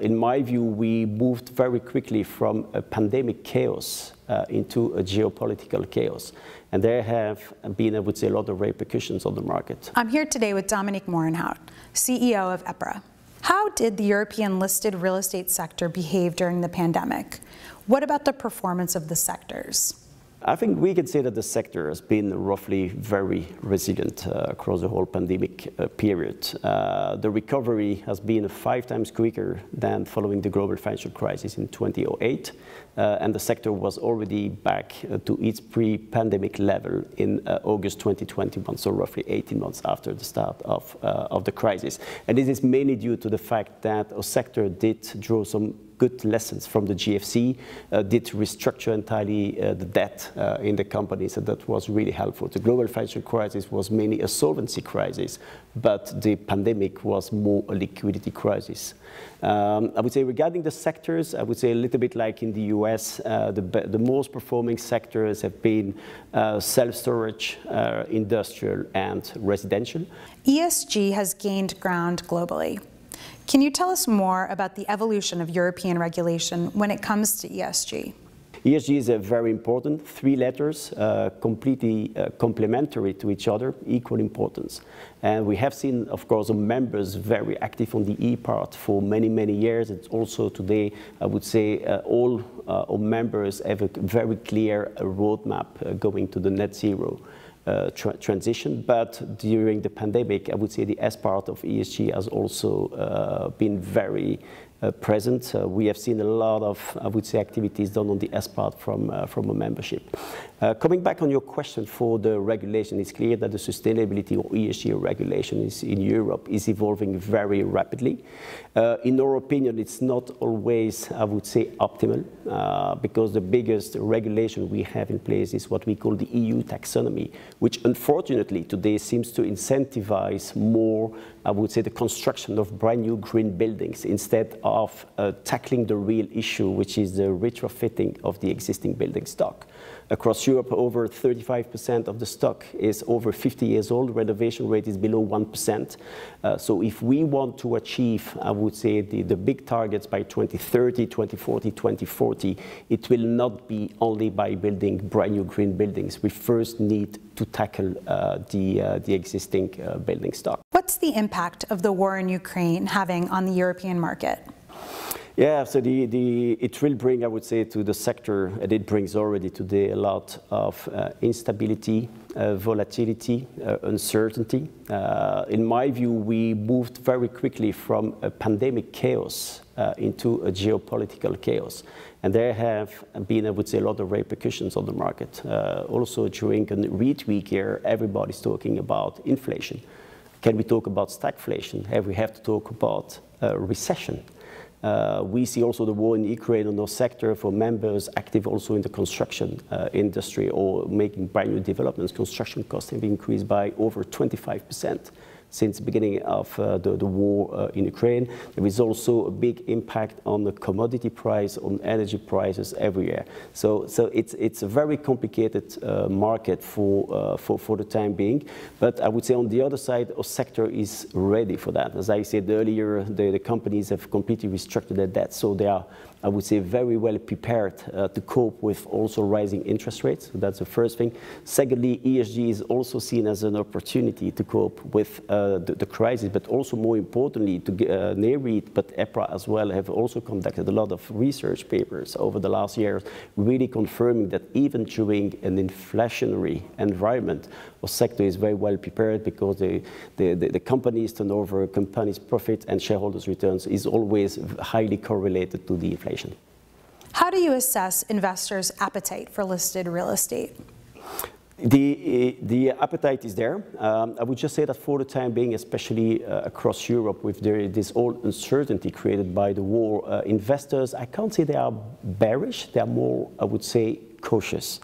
In my view, we moved very quickly from a pandemic chaos uh, into a geopolitical chaos. And there have been, I would say, a lot of repercussions on the market. I'm here today with Dominique Moerenhout, CEO of EPRA. How did the European listed real estate sector behave during the pandemic? What about the performance of the sectors? I think we can say that the sector has been roughly very resilient uh, across the whole pandemic uh, period. Uh, the recovery has been five times quicker than following the global financial crisis in 2008, uh, and the sector was already back uh, to its pre-pandemic level in uh, August 2021, so roughly 18 months after the start of, of the crisis. And this is mainly due to the fact that our sector did draw some good lessons from the GFC, uh, did restructure entirely uh, the debt uh, in the companies, and that was really helpful. The global financial crisis was mainly a solvency crisis, but the pandemic was more a liquidity crisis. Um, I would say regarding the sectors, I would say a little bit like in the US, uh, the, the, most performing sectors have been uh, self-storage, uh, industrial, and residential. ESG has gained ground globally. Can you tell us more about the evolution of European regulation when it comes to ESG? ESG is a very important, three letters, uh, completely uh, complementary to each other, equal importance. And we have seen, of course, members very active on the E part for many, many years. It's also today, I would say, uh, all uh, members have a very clear uh, roadmap uh, going to the net zero uh, tra transition. But during the pandemic, I would say the S part of ESG has also uh, been very present. Uh, we have seen a lot of, I would say, activities done on the S part from, uh, from a membership. Uh, coming back on your question for the regulation, it's clear that the sustainability or ESG regulation in Europe is evolving very rapidly. Uh, in our opinion, it's not always, I would say, optimal uh, because the biggest regulation we have in place is what we call the EU taxonomy, which unfortunately today seems to incentivize more, I would say, the construction of brand new green buildings instead of uh, tackling the real issue, which is the retrofitting of the existing building stock. Across Europe, over 35% of the stock is over 50 years old. Renovation rate is below 1%. Uh, so if we want to achieve, I would say, the, the big targets by 2030, 2040, 2040, it will not be only by building brand new green buildings. We first need to tackle uh, the, uh, the existing uh, building stock. What's the impact of the war in Ukraine having on the European market? Yeah, so the, the, it will bring, I would say, to the sector, and it brings already today a lot of uh, instability, uh, volatility, uh, uncertainty. Uh, in my view, we moved very quickly from a pandemic chaos uh, into a geopolitical chaos. And there have been, I would say, a lot of repercussions on the market. Uh, also, during a REITweek here, everybody's talking about inflation. Can we talk about stagflation? Have we have to talk about recession? Uh, we see also the war in Ukraine on our sector for members active also in the construction uh, industry or making brand new developments. Construction costs have increased by over 25 percent since the beginning of uh, the, the, war uh, in Ukraine. There is also a big impact on the commodity price, on energy prices everywhere. So, so it's, it's a very complicated uh, market for, uh, for, for the time being. But I would say on the other side, our sector is ready for that. As I said earlier, the, the companies have completely restructured their debt, so they are I would say, very well prepared uh, to cope with also rising interest rates. So that's the first thing. Secondly, ESG is also seen as an opportunity to cope with uh, the, the, crisis, but also more importantly, to uh, NAREIT, but EPRA as well, have also conducted a lot of research papers over the last years, really confirming that even during an inflationary environment, our sector is very well prepared because the, the, the, the company's turnover, company's profit and shareholders' returns is always highly correlated to the inflation. How do you assess investors' appetite for listed real estate? The, the appetite is there. Um, I would just say that for the time being, especially uh, across Europe, with the, this all uncertainty created by the war, uh, investors, I can't say they are bearish, they are more, I would say, cautious.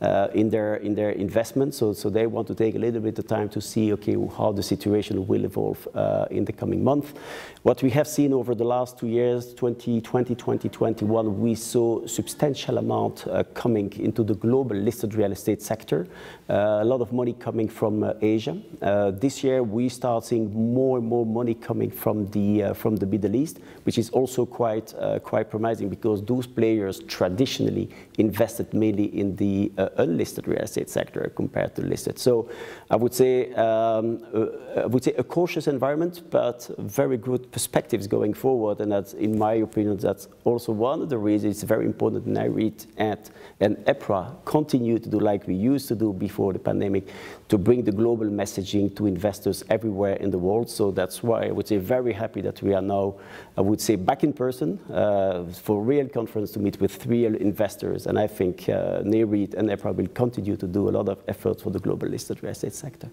Uh, in their in their investment. So so they want to take a little bit of time to see okay how the situation will evolve uh, in the coming month. What we have seen over the last two years, 2020, 2021, we saw substantial amount uh, coming into the global listed real estate sector. Uh, a lot of money coming from uh, Asia. Uh, this year we start seeing more and more money coming from the from the Middle East, which is also quite quite promising because those players traditionally invested mainly in the unlisted real estate sector compared to listed. So I would say um, I would say a cautious environment, but very good perspectives going forward. And that's, in my opinion, that's also one of the reasons it's very important that NAREIT at and EPRA continue to do like we used to do before the pandemic to bring the global messaging to investors everywhere in the world. So that's why I would say very happy that we are now, I would say, back in person uh, for real conference to meet with real investors. And I think uh, and EPRA will continue to do a lot of efforts for the global listed real estate sector.